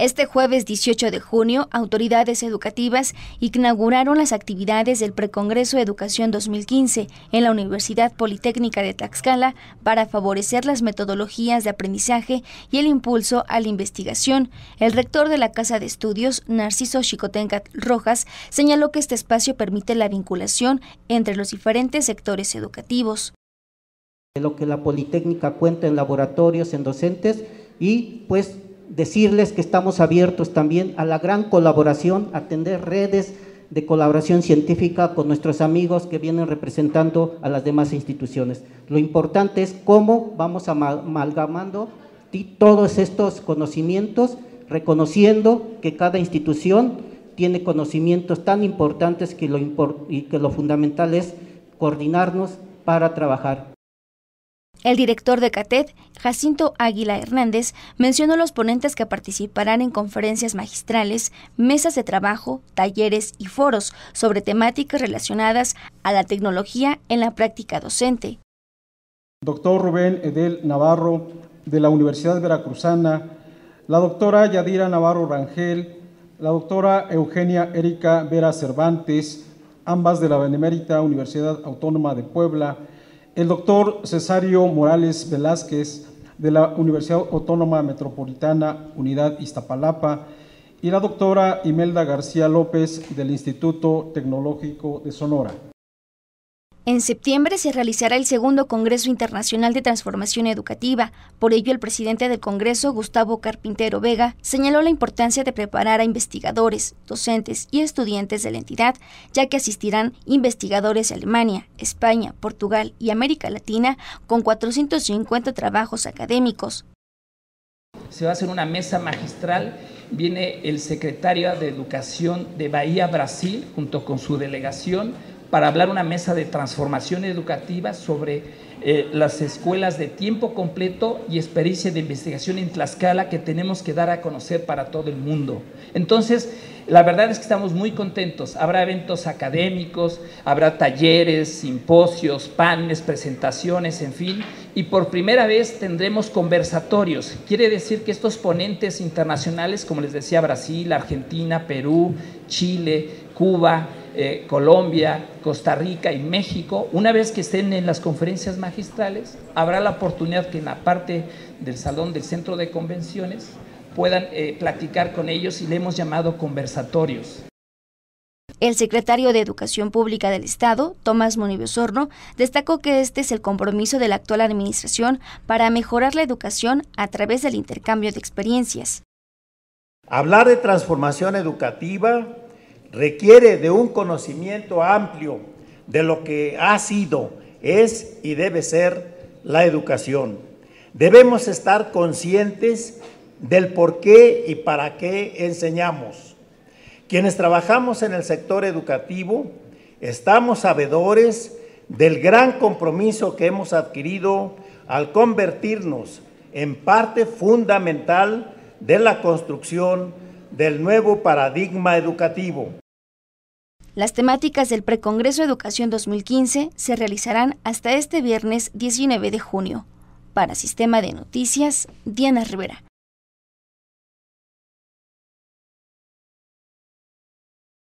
Este jueves 18 de junio, autoridades educativas inauguraron las actividades del Precongreso Educación 2015 en la Universidad Politécnica de Tlaxcala para favorecer las metodologías de aprendizaje y el impulso a la investigación. El rector de la Casa de Estudios, Narciso Chicotencat Rojas, señaló que este espacio permite la vinculación entre los diferentes sectores educativos. Lo que la Politécnica cuenta en laboratorios, en docentes y pues decirles que estamos abiertos también a la gran colaboración, a atender redes de colaboración científica con nuestros amigos que vienen representando a las demás instituciones. Lo importante es cómo vamos amalgamando todos estos conocimientos, reconociendo que cada institución tiene conocimientos tan importantes que lo, y que lo fundamental es coordinarnos para trabajar. El director de CATED, Jacinto Águila Hernández, mencionó los ponentes que participarán en conferencias magistrales, mesas de trabajo, talleres y foros sobre temáticas relacionadas a la tecnología en la práctica docente. Doctor Rubén Edel Navarro, de la Universidad Veracruzana, la doctora Yadira Navarro Rangel, la doctora Eugenia Erika Vera Cervantes, ambas de la Benemérita Universidad Autónoma de Puebla, el doctor Cesario Morales Velázquez de la Universidad Autónoma Metropolitana Unidad Iztapalapa y la doctora Imelda García López del Instituto Tecnológico de Sonora. En septiembre se realizará el segundo Congreso Internacional de Transformación Educativa. Por ello, el presidente del Congreso, Gustavo Carpintero Vega, señaló la importancia de preparar a investigadores, docentes y estudiantes de la entidad, ya que asistirán investigadores de Alemania, España, Portugal y América Latina con 450 trabajos académicos. Se va a hacer una mesa magistral. Viene el secretario de Educación de Bahía, Brasil, junto con su delegación para hablar una mesa de transformación educativa sobre eh, las escuelas de tiempo completo y experiencia de investigación en Tlaxcala que tenemos que dar a conocer para todo el mundo. Entonces, la verdad es que estamos muy contentos. Habrá eventos académicos, habrá talleres, simposios, paneles, presentaciones, en fin. Y por primera vez tendremos conversatorios. Quiere decir que estos ponentes internacionales, como les decía, Brasil, Argentina, Perú, Chile, Cuba, eh, Colombia, Costa Rica y México, una vez que estén en las conferencias magistrales, habrá la oportunidad que en la parte del salón del centro de convenciones puedan eh, platicar con ellos y le hemos llamado conversatorios. El secretario de Educación Pública del Estado, Tomás Monibesorno, destacó que este es el compromiso de la actual administración para mejorar la educación a través del intercambio de experiencias. Hablar de transformación educativa requiere de un conocimiento amplio de lo que ha sido, es y debe ser la educación. Debemos estar conscientes del por qué y para qué enseñamos. Quienes trabajamos en el sector educativo estamos sabedores del gran compromiso que hemos adquirido al convertirnos en parte fundamental de la construcción del nuevo paradigma educativo. Las temáticas del Precongreso Educación 2015 se realizarán hasta este viernes 19 de junio. Para Sistema de Noticias, Diana Rivera.